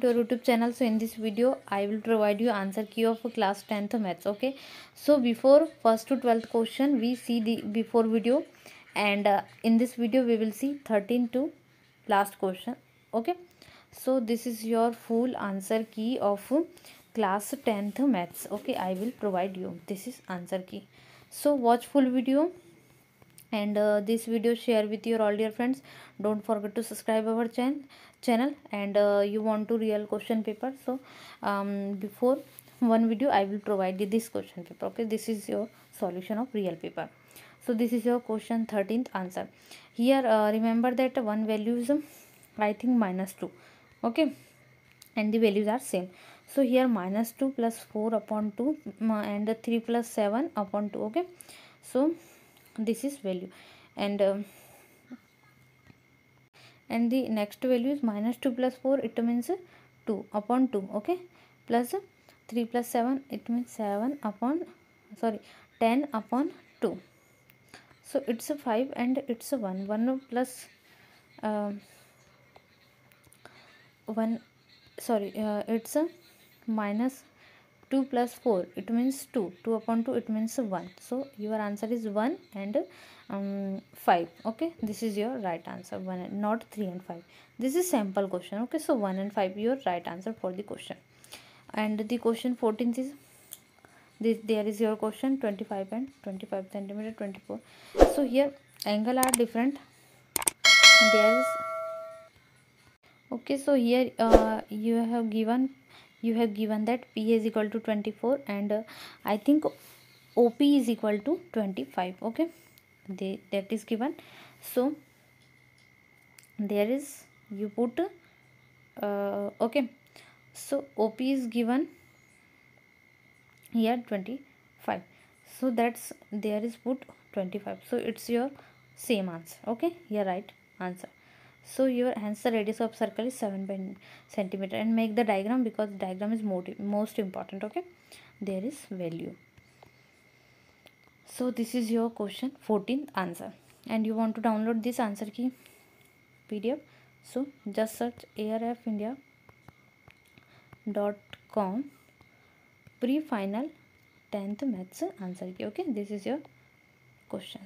to our youtube channel. So in this video i will provide you answer key of class 10th maths okay? So before first to 12th question we see the before video. And uh, in this video we will see 13 to last question okay? So this is your full answer key of class 10th maths okay? I will provide you this is answer key. So watch full video. And uh, this video share with your all dear friends. Don't forget to subscribe our channel channel and uh, you want to real question paper. So um, before one video i will provide you this question paper. Okay this is your solution of real paper. So this is your question 13th answer. Here uh, remember that one value is um, i think minus 2 okay and the values are same. So here minus 2 plus 4 upon 2 and 3 plus 7 upon 2 okay so this is value. And um, and the next value is minus 2 plus 4 it means 2 upon 2 okay? Plus 3 plus 7 it means 7 upon sorry 10 upon 2 so it's a 5 and it's a 1 1 plus uh, 1 sorry uh, it's a minus 2 plus 4 it means 2 2 upon 2 it means 1 so your answer is 1 and um, 5 okay? This is your right answer. 1 not 3 and 5 this is sample question. Okay? So 1 and 5 your right answer for the question. And the question 14th is this there is your question 25 and 25 centimeter 24 so here angle are different. There is okay? So here uh, you have given you have given that p is equal to 24 and uh, i think op is equal to 25 okay? They, that is given. So there is you put uh, okay. So op is given here 25 so that's there is put 25 so it's your same answer okay? Your right answer so your answer radius of circle is 7 centimeter and make the diagram because diagram is most important okay? There is value. So this is your question 14th answer. And you want to download this answer key pdf so just search airfindia dot com pre-final 10th maths answer key okay? This is your question.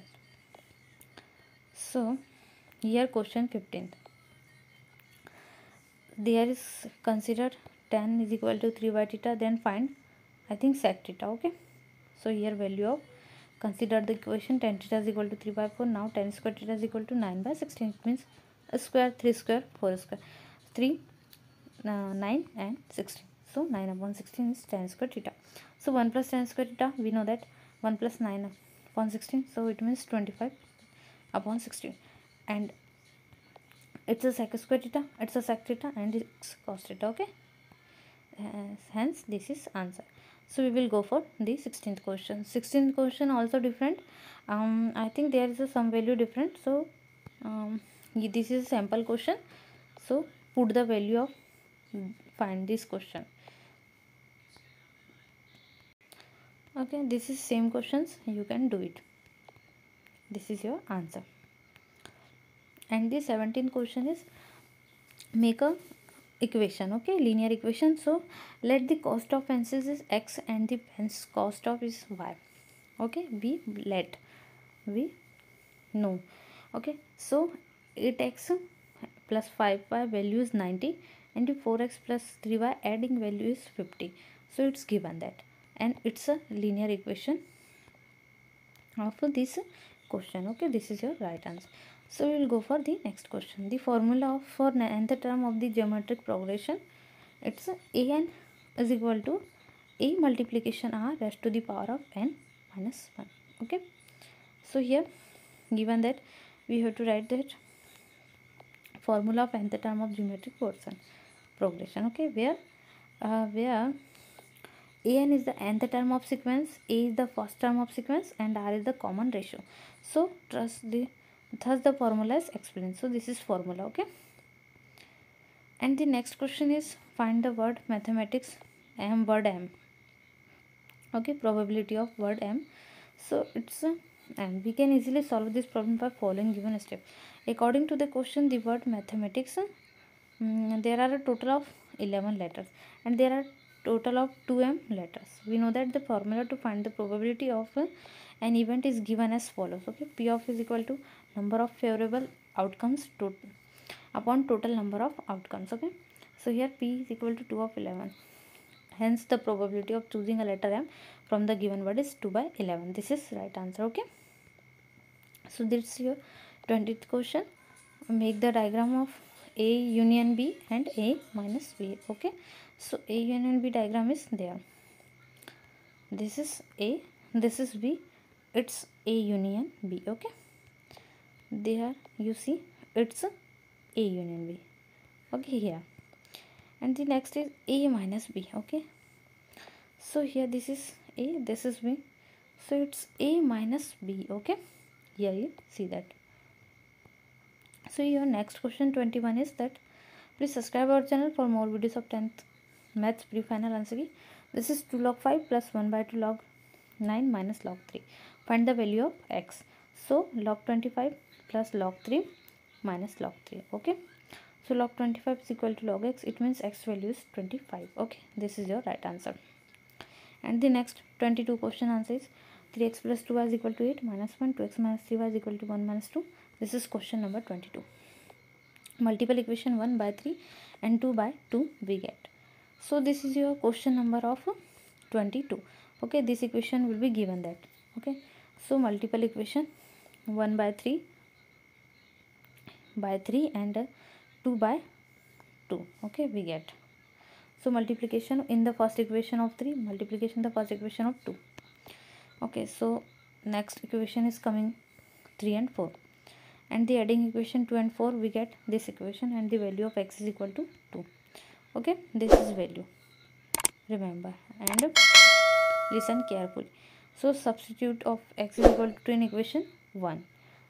So here question 15. There is considered tan is equal to 3 by theta then find I think sec theta okay. So here value of consider the equation tan theta is equal to 3 by 4 now tan square theta is equal to 9 by 16 it means square 3 square 4 square 3 uh, 9 and 16 so 9 upon 16 is tan square theta so 1 plus tan square theta we know that 1 plus 9 upon 16 so it means 25 upon 16 and it's a sec square theta it's a sec theta and it's cos theta okay? Uh, hence this is answer. So we will go for the 16th question. 16th question also different. Um i think there is a some value different. So um this is a sample question. So put the value of find this question. Okay this is same questions. You can do it. This is your answer and the 17th question is make a equation okay? Linear equation. So let the cost of pencils is x and the pens cost of is y okay? We let we know okay? So 8x plus 5y value is 90 and the 4x plus 3y adding value is 50 so it's given that. And it's a linear equation of this question okay? This is your right answer so we will go for the next question. The formula for nth term of the geometric progression it's a n is equal to a multiplication r raised to the power of n minus 1. Okay. So here given that we have to write that formula of nth term of geometric portion progression. Okay. Where uh, where an is the nth term of sequence, a is the first term of sequence and r is the common ratio. So trust the thus the formula is explained. So this is formula okay? And the next question is find the word mathematics m word m. Okay probability of word m. So it's uh, and we can easily solve this problem by following given step. According to the question the word mathematics um, there are a total of 11 letters and there are total of 2m letters. We know that the formula to find the probability of uh, an event is given as follows okay? P of is equal to number of favorable outcomes to, upon total number of outcomes okay? So here p is equal to 2 of 11 hence the probability of choosing a letter m from the given word is 2 by 11 this is right answer okay? So this is your 20th question. Make the diagram of a union b and a minus b okay? So a union b diagram is there. This is a this is b it's a union b okay there you see it's a union b. Okay here. And the next is a minus b okay? So here this is a this is b. So it's a minus b okay? Here you see that. So your next question 21 is that please subscribe our channel for more videos of 10th maths pre-final answer key this is 2 log 5 plus 1 by 2 log 9 minus log 3 find the value of x. So log 25 plus log 3 minus log 3 okay? So log 25 is equal to log x it means x value is 25 okay? This is your right answer. And the next 22 question answer is 3x plus 2y is equal to 8 minus 1 2x minus 3y is equal to 1 minus 2 this is question number 22 multiple equation 1 by 3 and 2 by 2 we get. So this is your question number of 22 okay? This equation will be given that okay? So multiple equation 1 by 3 by 3 and 2 by 2 okay we get. So multiplication in the first equation of 3 multiplication the first equation of 2 okay so next equation is coming 3 and 4 and the adding equation 2 and 4 we get this equation and the value of x is equal to 2 okay this is value. Remember and listen carefully. So substitute of x is equal to in equation 1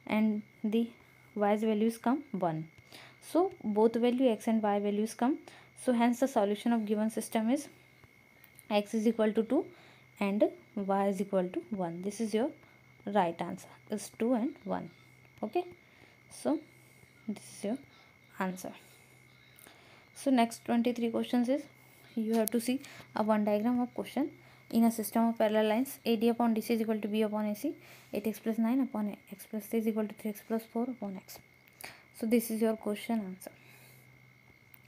and the y's values come 1 so both value x and y values come. So hence the solution of given system is x is equal to 2 and y is equal to 1 this is your right answer. Is 2 and 1 okay? So this is your answer. So next 23 questions is you have to see a one diagram of question in a system of parallel lines AD upon DC is equal to B upon AC 8x plus 9 upon x plus 3 is equal to 3x plus 4 upon x. So this is your question answer.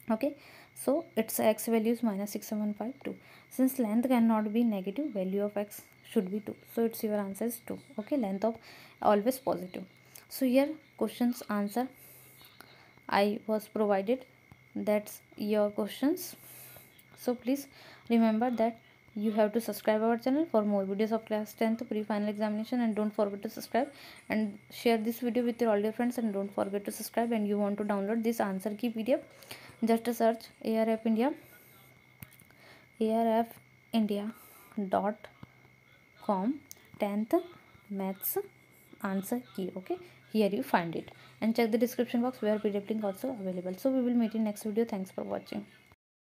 Okay? So its x value is minus 6752 since length cannot be negative value of x should be 2 so it's your answer is 2 okay? Length of always positive. So here questions answer. I was provided. That's your questions. So please remember that you have to subscribe our channel for more videos of class 10th pre-final examination and don't forget to subscribe. And share this video with your all your friends and don't forget to subscribe and you want to download this answer key pdf just search airf india. Airf india dot com 10th maths answer key okay? Here you find it. And check the description box where pdf link also available. So we will meet in next video. Thanks for watching